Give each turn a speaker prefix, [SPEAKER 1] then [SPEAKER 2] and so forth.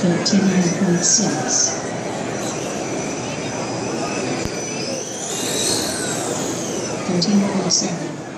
[SPEAKER 1] Thirteen point six. Thirteen point seven.